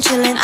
chillin'.